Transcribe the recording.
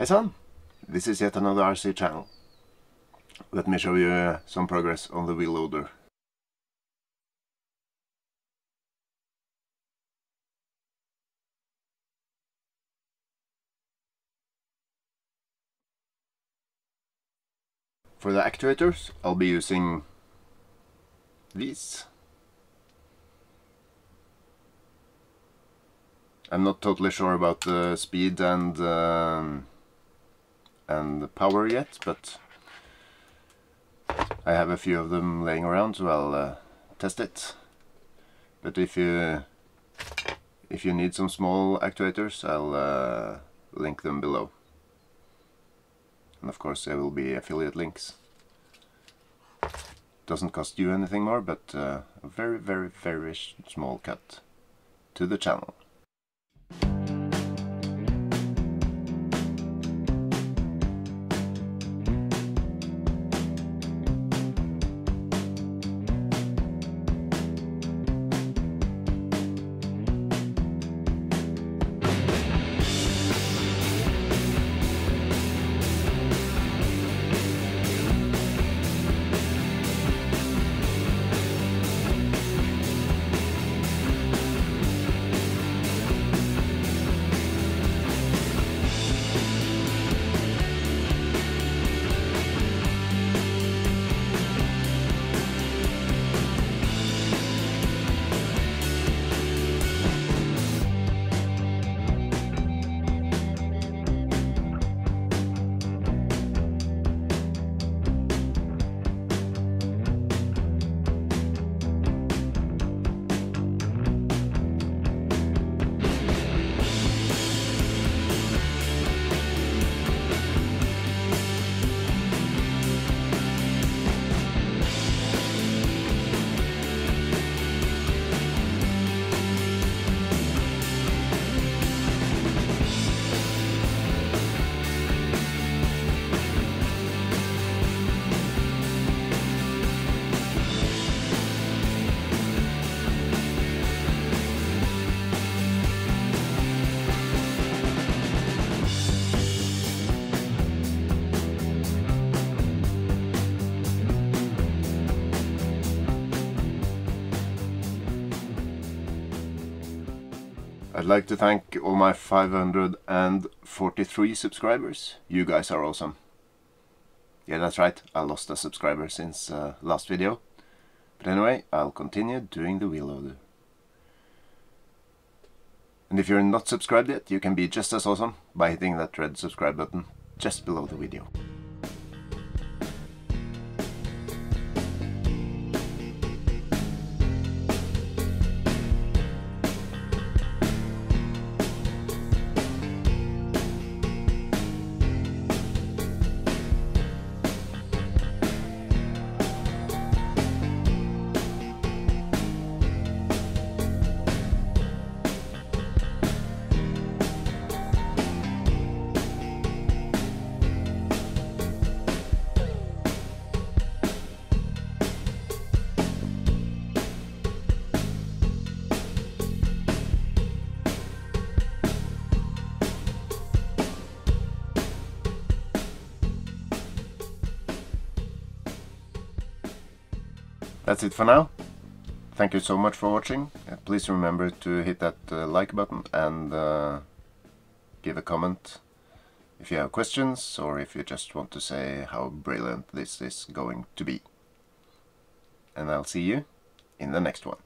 Hi son, this is yet another RC channel. Let me show you uh, some progress on the wheel loader. For the actuators I'll be using these. I'm not totally sure about the speed and um, and the power yet, but I have a few of them laying around, so I'll uh, test it. But if you if you need some small actuators, I'll uh, link them below. And of course there will be affiliate links. Doesn't cost you anything more, but uh, a very, very, very small cut to the channel. I'd like to thank all my 543 subscribers. You guys are awesome. Yeah, that's right. I lost a subscriber since uh, last video. But anyway, I'll continue doing the wheel loader. And if you're not subscribed yet, you can be just as awesome by hitting that red subscribe button just below the video. That's it for now. Thank you so much for watching. Uh, please remember to hit that uh, like button and uh, give a comment if you have questions or if you just want to say how brilliant this is going to be. And I'll see you in the next one.